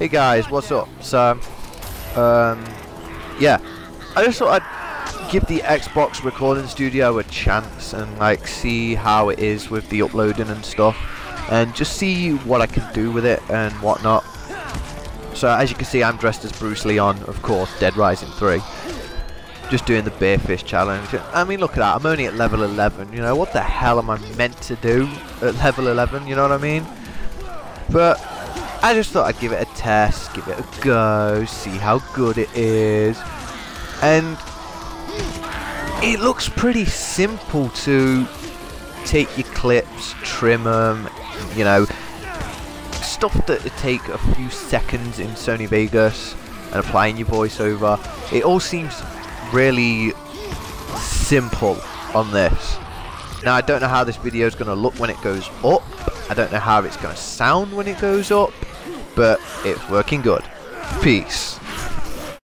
Hey guys, what's up? So, um, yeah, I just thought I'd give the Xbox Recording Studio a chance and like see how it is with the uploading and stuff, and just see what I can do with it and whatnot. So as you can see, I'm dressed as Bruce Lee on, of course, Dead Rising 3. Just doing the beer fish challenge. I mean, look at that. I'm only at level 11. You know, what the hell am I meant to do at level 11? You know what I mean? But I just thought I'd give it a test, give it a go, see how good it is. And it looks pretty simple to take your clips, trim them, you know, stuff that would take a few seconds in Sony Vegas and applying your voiceover. It all seems really simple on this. Now I don't know how this video is going to look when it goes up. I don't know how it's going to sound when it goes up but it's working good. Peace.